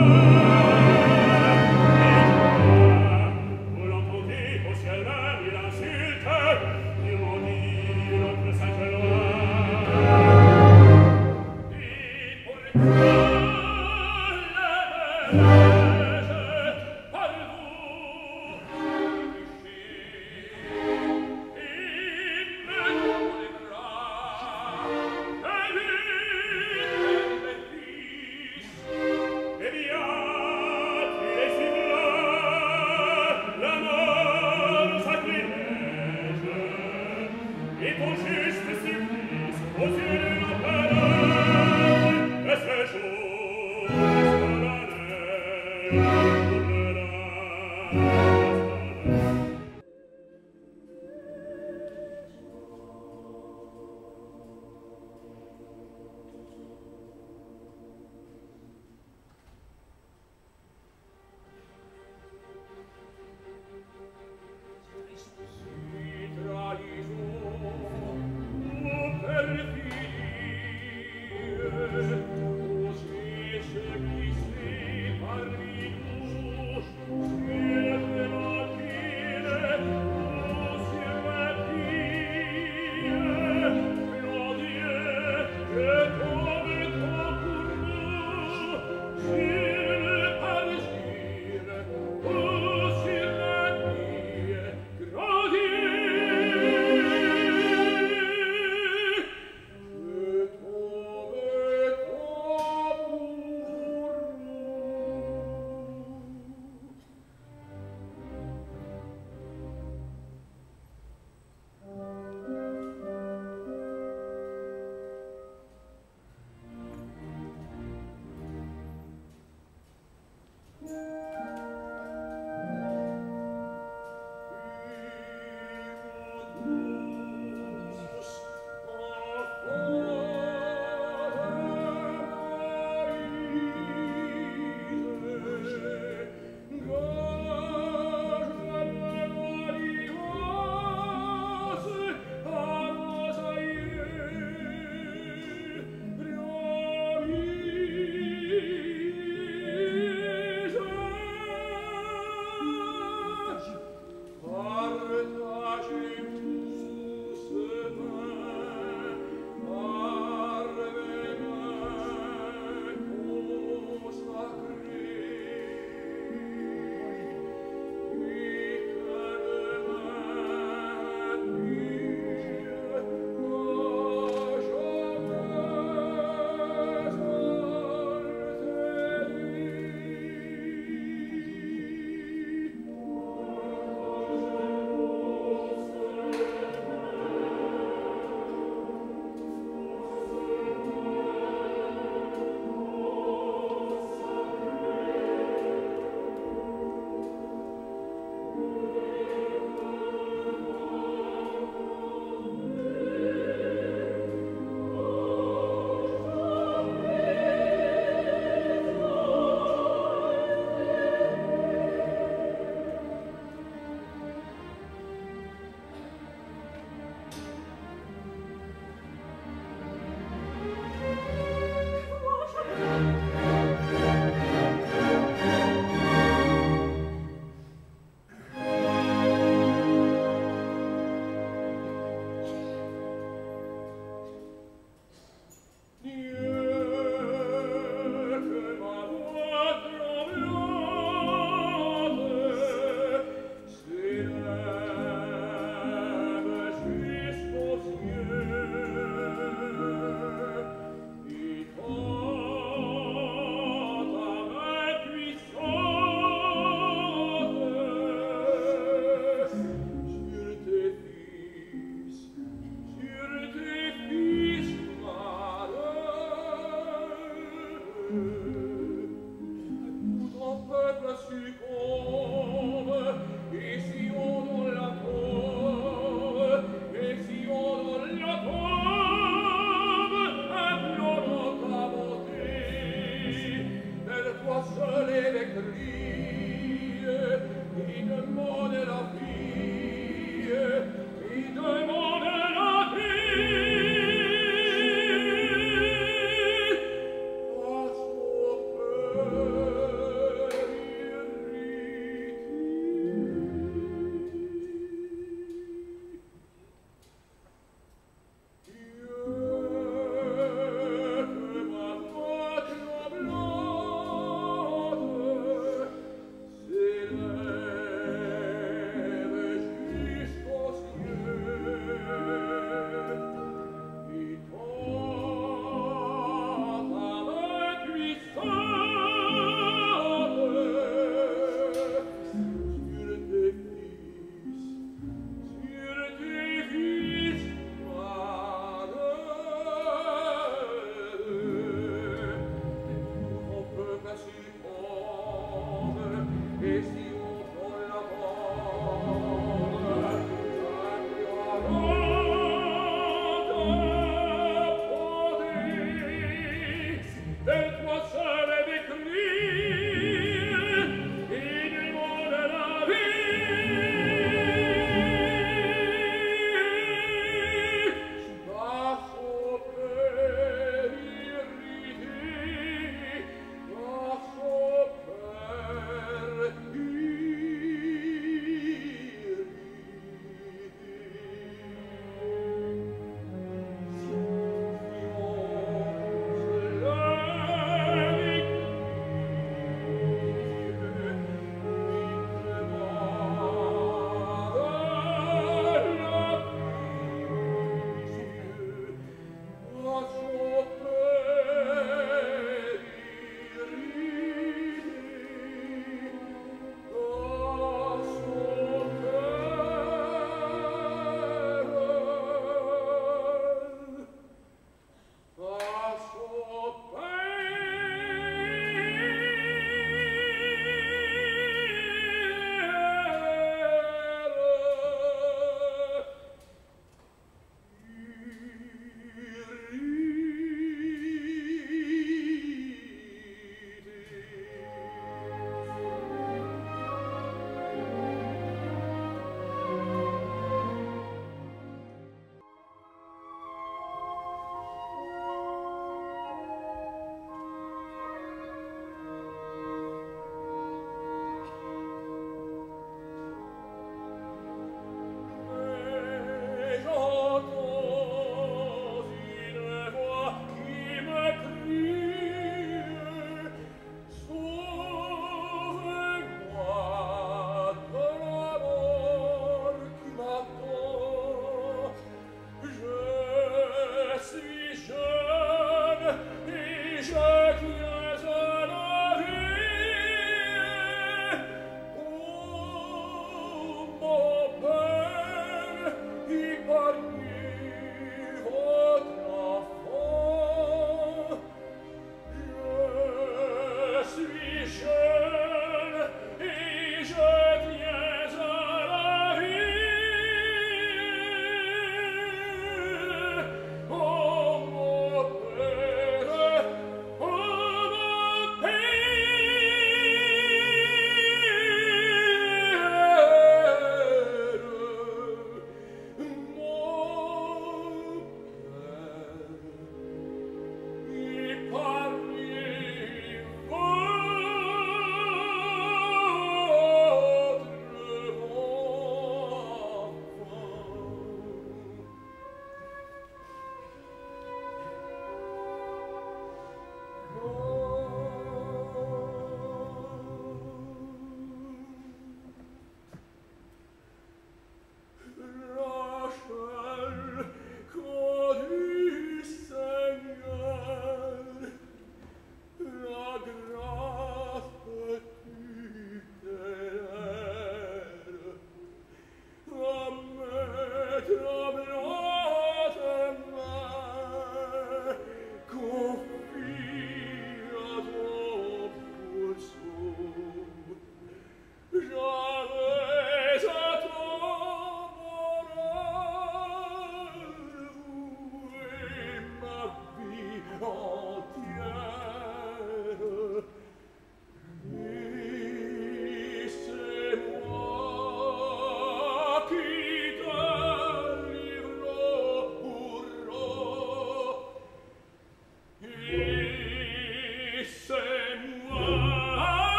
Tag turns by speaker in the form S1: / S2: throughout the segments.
S1: Amen. Thank you.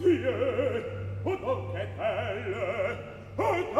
S1: die und auch Ketelle, und